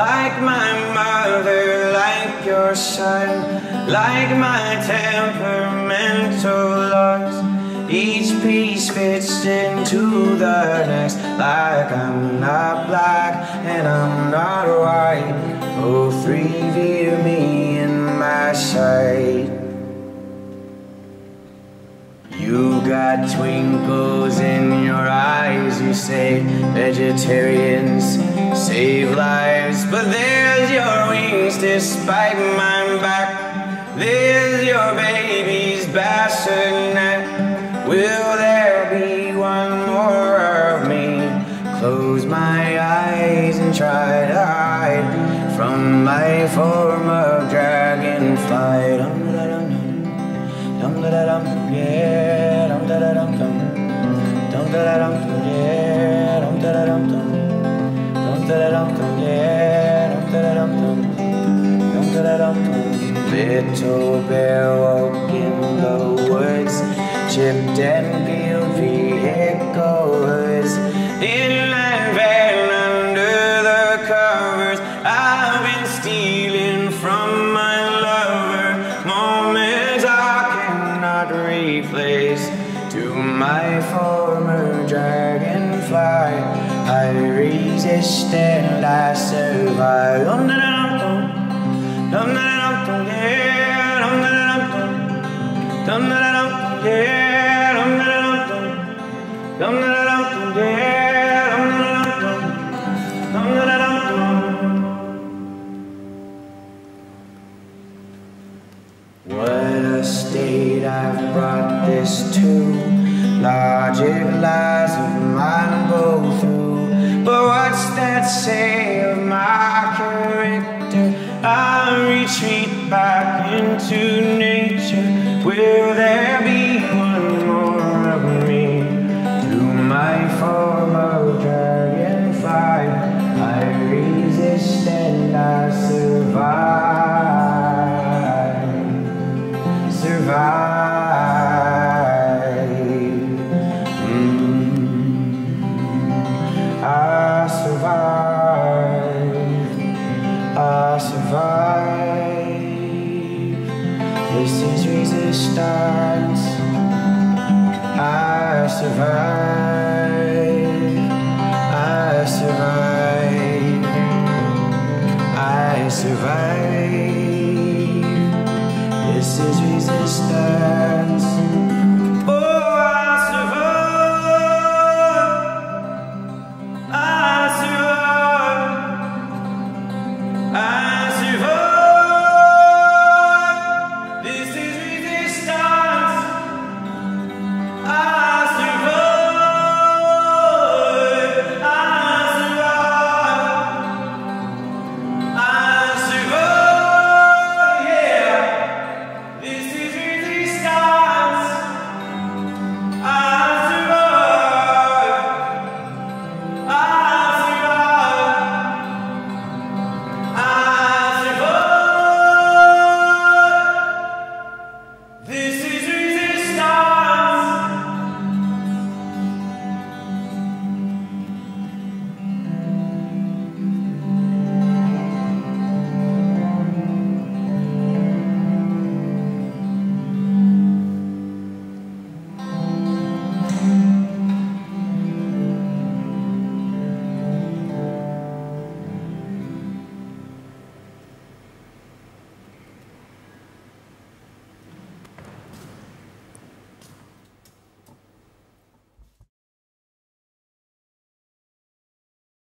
like my mother, like your son, like my temperamental lungs. Each piece fits into the next, like I'm not black and I'm not white. Oh, three view me in my sight. You got twinkles in your eyes, you say vegetarians save lives, but there's your wings despite my back. There's your baby's bassinet. Will there be one more of me? Close my eyes and try to hide from my form of dragonfly. Dum da dum dum, dum da dum, yeah, dum da da dum dum, dum da da dum yeah, dum da da dum dum. Little bear walk in the woods, chipped and peeled vehicles. Inland van under the covers, I've been stealing from my lover. Moments I cannot replace. To my former resist and I survive. What a state I've brought this to. Logic lies of mine that say of my character? I retreat back into resistance. I survive. I survive. I survive. This is resistance.